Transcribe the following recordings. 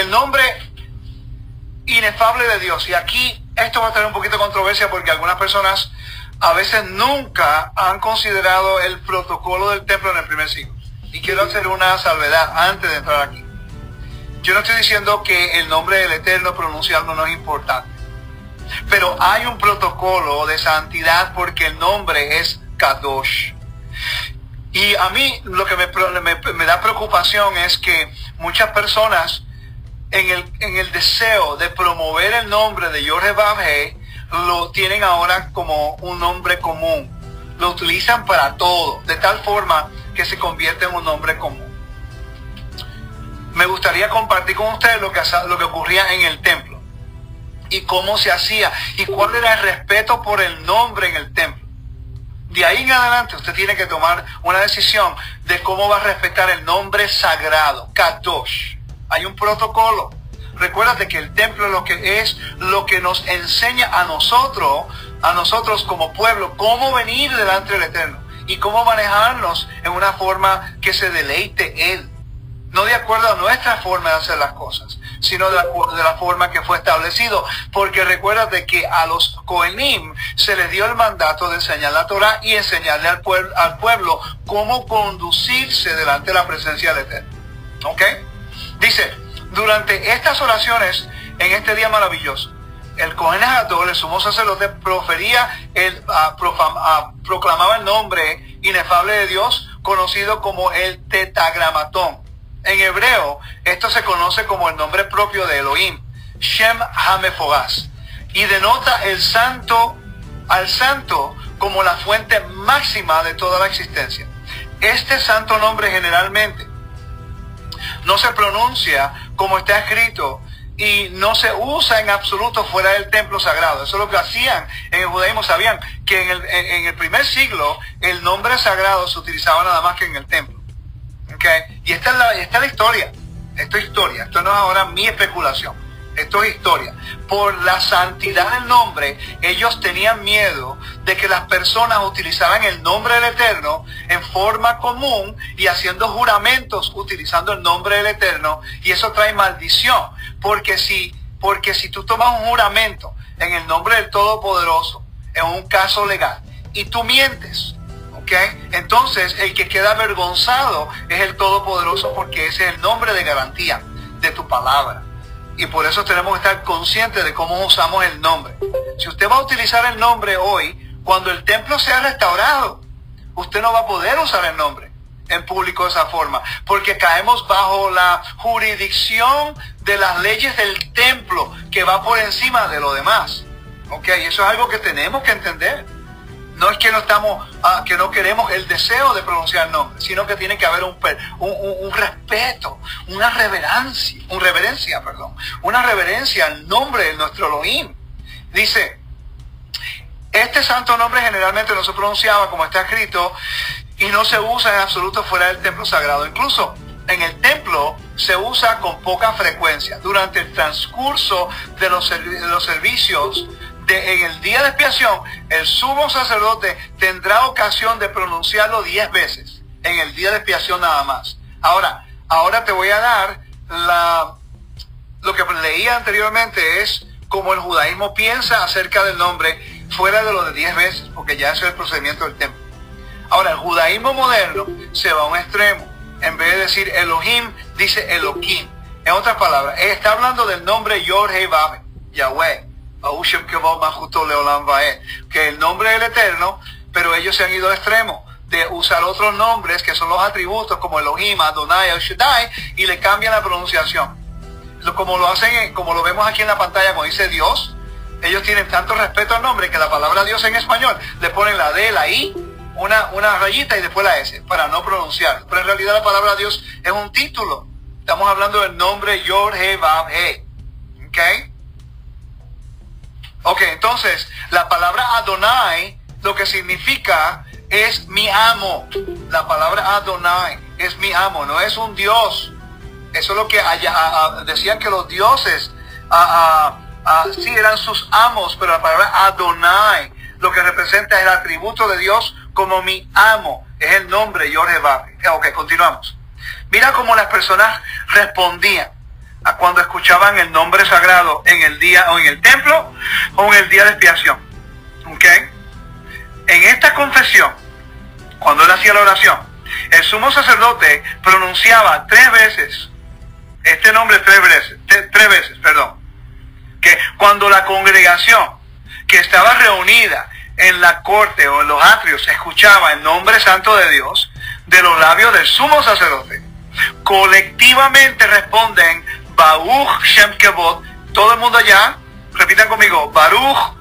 El nombre inefable de Dios. Y aquí esto va a tener un poquito de controversia porque algunas personas a veces nunca han considerado el protocolo del templo en el primer siglo. Y quiero hacer una salvedad antes de entrar aquí. Yo no estoy diciendo que el nombre del Eterno pronunciarlo no es importante. Pero hay un protocolo de santidad porque el nombre es Kadosh. Y a mí lo que me, da preocupación es que muchas personas en el, en el deseo de promover el nombre de Jorge Babhe lo tienen ahora como un nombre común. Lo utilizan para todo, de tal forma que se convierte en un nombre común. Me gustaría compartir con ustedes lo que, lo que ocurría en el templo y cómo se hacía y cuál era el respeto por el nombre en el templo. De ahí en adelante usted tiene que tomar una decisión de cómo va a respetar el nombre sagrado, Kadosh. Hay un protocolo. Recuérdate que el templo es lo que es lo que nos enseña a nosotros, a nosotros como pueblo, cómo venir delante del Eterno y cómo manejarnos en una forma que se deleite Él. No de acuerdo a nuestra forma de hacer las cosas, sino de la, forma que fue establecido. Porque recuérdate que a los Kohenim se les dio el mandato de enseñar la Torah y enseñarle al, pueblo, al pueblo cómo conducirse delante de la presencia de Eterno. ¿Ok? Dice, durante estas oraciones, en este día maravilloso, el Cohen el sumo sacerdote, profería, el, proclamaba el nombre inefable de Dios, conocido como el tetagramatón. En hebreo, esto se conoce como el nombre propio de Elohim, Shem Hamefogaz, y denota el santo al santo como la fuente máxima de toda la existencia. Este santo nombre generalmente no se pronuncia como está escrito y no se usa en absoluto fuera del templo sagrado. Eso es lo que hacían en el judaísmo. Sabían que en el, en el primer siglo el nombre sagrado se utilizaba nada más que en el templo. Y esta es, la, esta es la historia. Esto es historia. Esto no es ahora mi especulación. Esto es historia. Por la santidad del nombre, ellos tenían miedo de que las personas utilizaran el nombre del Eterno en forma común y haciendo juramentos utilizando el nombre del Eterno. Y eso trae maldición. Porque si, porque si tú tomas un juramento en el nombre del Todopoderoso, en un caso legal, y tú mientes, entonces, el que queda avergonzado es el Todopoderoso porque ese es el nombre de garantía de tu palabra. Y por eso tenemos que estar conscientes de cómo usamos el nombre. Si usted va a utilizar el nombre hoy, cuando el templo sea restaurado, usted no va a poder usar el nombre en público de esa forma, porque caemos bajo la jurisdicción de las leyes del templo que va por encima de lo demás. ¿Ok? Eso es algo que tenemos que entender. No es que no estamos, ah, que no queremos el deseo de pronunciar el nombre, sino que tiene que haber un, respeto, una reverencia, un reverencia, perdón, una reverencia al nombre de nuestro Elohim. Dice, este santo nombre generalmente no se pronunciaba como está escrito y no se usa en absoluto fuera del templo sagrado. Incluso en el templo se usa con poca frecuencia. Durante el transcurso de los servicios en el día de expiación, el sumo sacerdote tendrá ocasión de pronunciarlo diez veces. En el día de expiación nada más. Ahora, ahora te voy a dar la, lo que leía anteriormente es como el judaísmo piensa acerca del nombre fuera de lo de diez veces, porque ya es el procedimiento del templo. Ahora, el judaísmo moderno se va a un extremo. En vez de decir Elohim, dice Elohim. En otras palabras, está hablando del nombre Yod Yahweh que el nombre del Eterno, pero ellos se han ido al extremo de usar otros nombres que son los atributos como Elohim, Adonai, El Shaddai y le cambian la pronunciación. Como lo hacen, como lo vemos aquí en la pantalla, como dice Dios, ellos tienen tanto respeto al nombre que la palabra Dios en español le ponen la D, la I, una, una rayita y después la S para no pronunciar. Pero en realidad la palabra Dios es un título. Estamos hablando del nombre Yor He He. ¿Ok? Ok, entonces la palabra Adonai lo que significa es mi amo. La palabra Adonai es mi amo, no es un Dios. Eso es lo que allá, decían que los dioses sí eran sus amos, pero la palabra Adonai lo que representa el atributo de Dios como mi amo. Es el nombre Yoreba. Ok, continuamos. Mira cómo las personas respondían a cuando escuchaban el nombre sagrado en el día o en el templo o en el día de expiación. ¿Ok? En esta confesión, cuando él hacía la oración, el sumo sacerdote pronunciaba tres veces este nombre tres veces, tres veces, perdón. Que cuando la congregación que estaba reunida en la corte o en los atrios escuchaba el nombre santo de Dios de los labios del sumo sacerdote, colectivamente responden Baruch Shem Kevod, todo el mundo allá, repitan conmigo, Baruch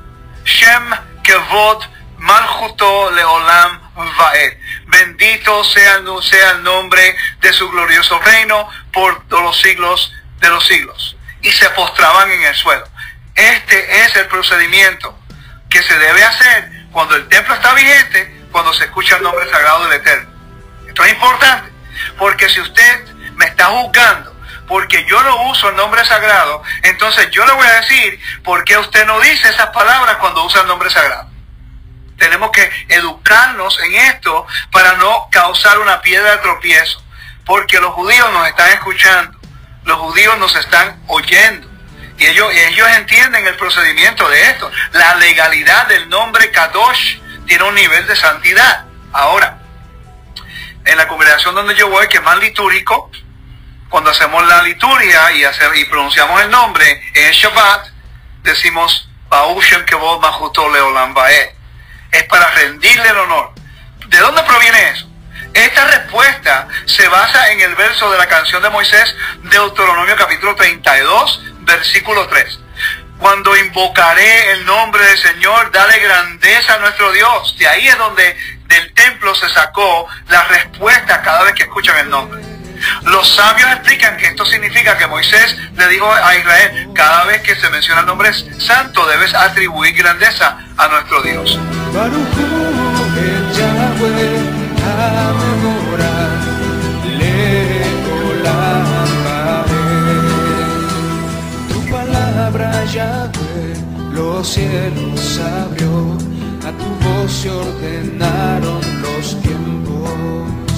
Shem Kevod Malchuto Leolam Vaed. Bendito sea, sea el nombre de su glorioso reino por todos los siglos de los siglos. Y se postraban en el suelo. Este es el procedimiento que se debe hacer cuando el templo está vigente, cuando se escucha el nombre sagrado del Eterno. Esto es importante, porque si usted me está juzgando porque yo no uso el nombre sagrado, entonces yo le voy a decir por qué usted no dice esas palabras cuando usa el nombre sagrado. Tenemos que educarnos en esto para no causar una piedra de tropiezo, porque los judíos nos están escuchando, los judíos nos están oyendo. Y ellos, ellos entienden el procedimiento de esto. La legalidad del nombre Kadosh tiene un nivel de santidad. Ahora, en la congregación donde yo voy, que es más litúrgico, cuando hacemos la liturgia y, hacer, y pronunciamos el nombre en Shabbat, decimos Baushem Kevod Majuto Leolam Es para rendirle el honor. ¿De dónde proviene eso? Esta respuesta se basa en el verso de la canción de Moisés, Deuteronomio capítulo 32, versículo 3. Cuando invocaré el nombre del Señor, dale grandeza a nuestro Dios. De ahí es donde del templo se sacó la respuesta cada vez que escuchan el nombre. Los sabios explican que esto significa que Moisés le dijo a Israel, cada vez que se menciona el nombre santo debes atribuir grandeza a nuestro Dios. los cielos abrió, a tu voz se ordenaron los tiempos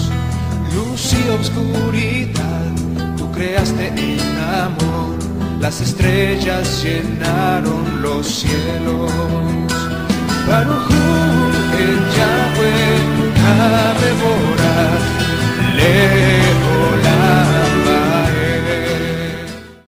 luz y obscuridad, tú creaste en amor, las estrellas llenaron los cielos. Baruj el Yahweh, Lev